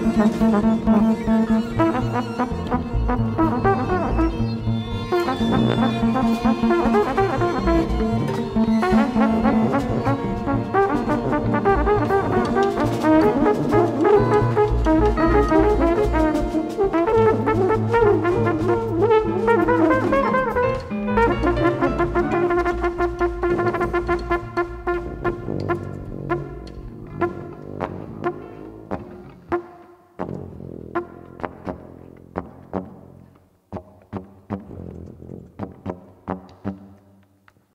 ハハハハ!